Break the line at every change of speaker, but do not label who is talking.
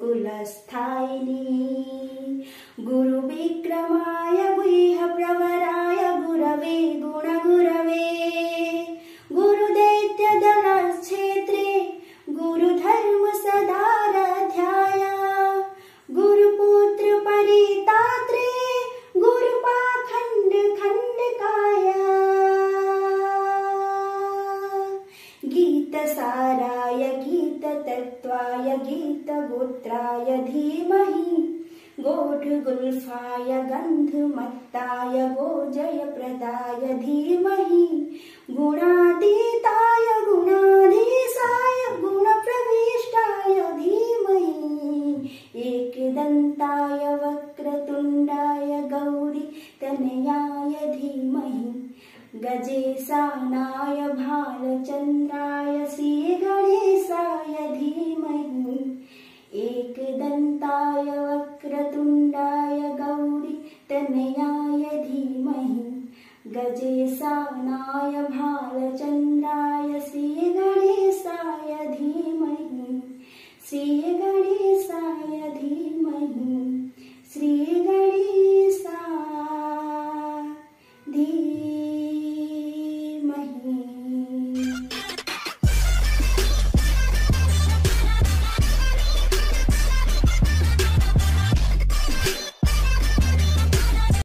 गुरुकुलस्थायिनी गुरुविक्रमाय गुह्यप्रवराय गुरवे गुणगुरवे। गुरुदैत्यदलक्षेत्रे सदाराध्याय गुरुपुत्र परितात्रे गुरुपाखण्ड खण्डकाय गीतसाराय गीततत्त्वाय गीतगोत्राय धीमहि गोढगुल्फाय गन्धमत्ताय गोजयप्रदाय धीमहि गुणातीताय गुणाधीशाय गुणप्रविष्टाय धीमहि एकदन्ताय वक्रतुण्डाय गौरी तनयाय धीमहि गजेशानाय भालचन्द्राय श्रीगणेशाय भालचन्द्राय श्रीगणेशाय धीमहि। श्रीगणेशाय धीमहि श्री